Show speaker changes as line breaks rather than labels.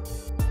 you